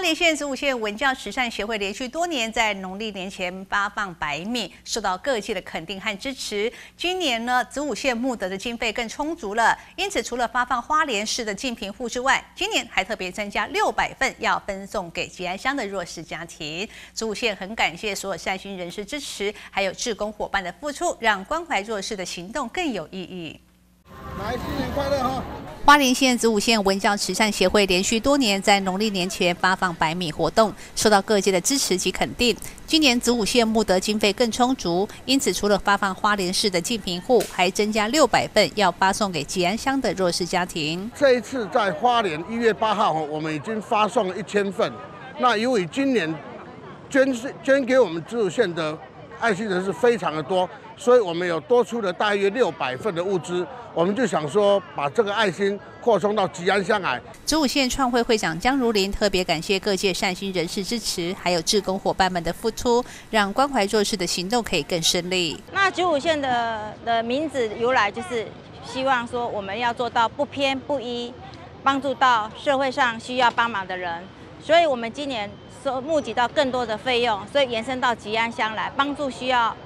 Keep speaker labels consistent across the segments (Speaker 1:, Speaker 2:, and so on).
Speaker 1: 花莲县子午县文教慈善协会连续多年在农历年前发放白米，受到各界的肯定和支持。今年呢，子午县募得的经费更充足了，因此除了发放花莲市的净贫户之外，今年还特别增加六百份，要分送给吉安乡的弱势家庭。子午县很感谢所有善心人士支持，还有志工伙伴的付出，让关怀弱势的行动更有意义。
Speaker 2: 来，新年快乐哈！
Speaker 1: 花莲县子午县文教慈善协会连续多年在农历年前发放白米活动，受到各界的支持及肯定。今年子午县募得经费更充足，因此除了发放花莲市的近贫户，还增加六百份要发送给吉安乡的弱势家庭。
Speaker 2: 这一次在花莲一月八号，我们已经发送了一千份。那由于今年捐捐给我们子午县的爱心人士非常的多。所以我们有多出了大约六百份的物资，我们就想说把这个爱心扩充到吉安乡来。
Speaker 1: 竹武县创会会长江如林特别感谢各界善心人士支持，还有志工伙伴们的付出，让关怀弱势的行动可以更顺利。
Speaker 3: 那九五县的的名字由来就是希望说我们要做到不偏不倚，帮助到社会上需要帮忙的人。所以我们今年收募集到更多的费用，所以延伸到吉安乡来帮助需要。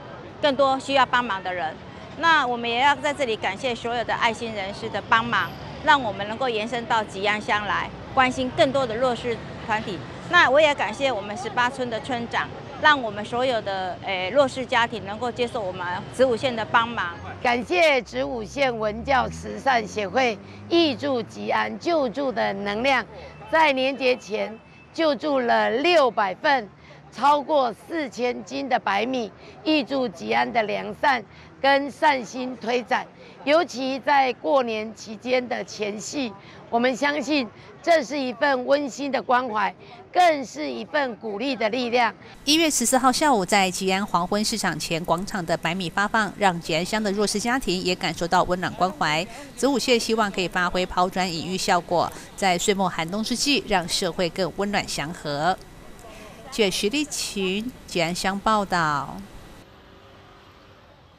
Speaker 3: 更多需要帮忙的人，那我们也要在这里感谢所有的爱心人士的帮忙，让我们能够延伸到吉安乡来，关心更多的弱势团体。那我也感谢我们十八村的村长，让我们所有的诶弱势家庭能够接受我们子午县的帮忙。
Speaker 4: 感谢子午县文教慈善协会义助吉安救助的能量，在年节前救助了六百份。超过四千斤的白米，挹注吉安的良善跟善心推展，尤其在过年期间的前夕，我们相信这是一份温馨的关怀，更是一份鼓励的力量。
Speaker 1: 一月十四号下午，在吉安黄昏市场前广场的白米发放，让吉安乡的弱势家庭也感受到温暖关怀。子午蟹希望可以发挥抛砖引玉效果，在岁末寒冬之际，让社会更温暖祥和。据实力群吉安乡报道。